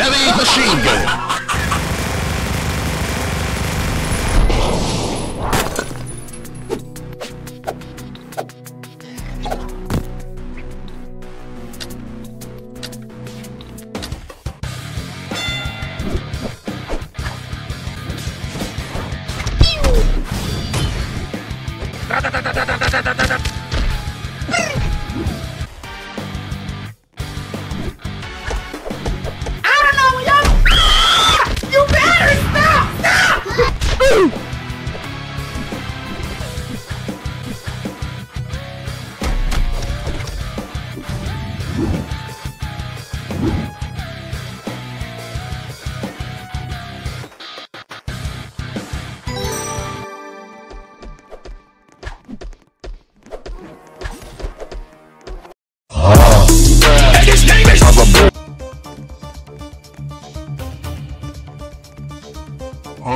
Heavy machine gun. And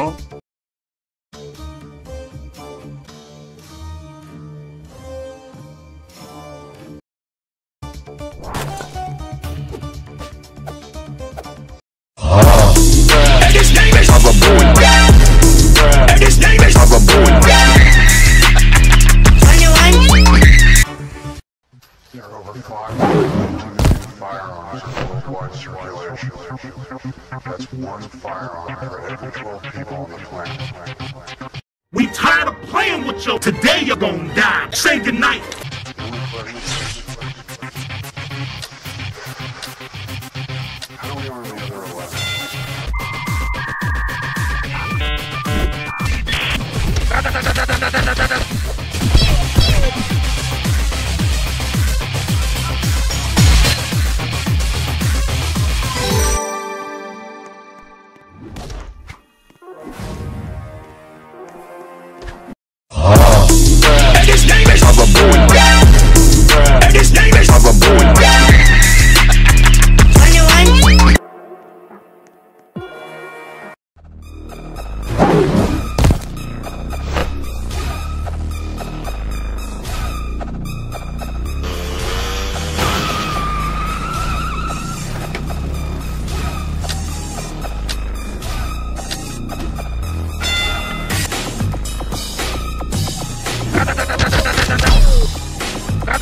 よ。Firearms in worldwide circulation. That's one firearm for every 12 people on the planet. We tired of playing with you. Today you're gonna die. Say goodnight.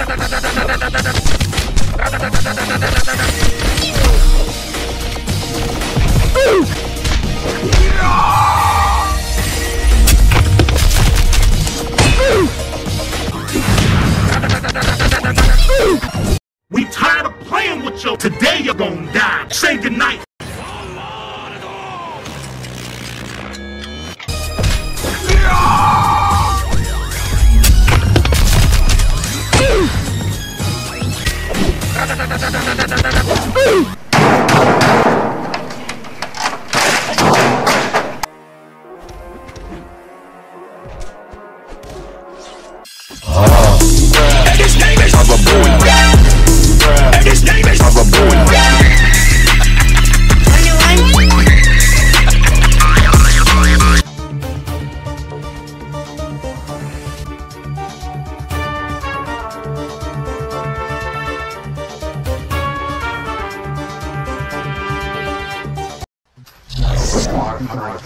We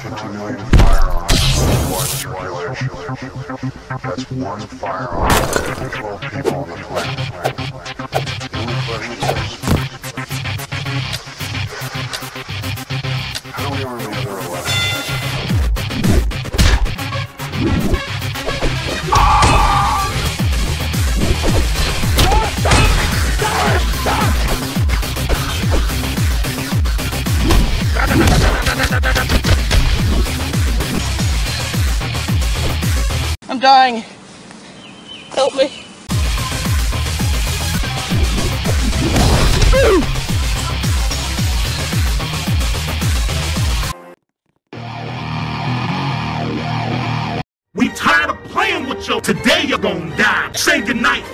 150 million firearms, one. That's one firearm for 12 people on the planet. How do we arm dying. Help me. We tired of playing with you. Today you're gonna die. Say goodnight.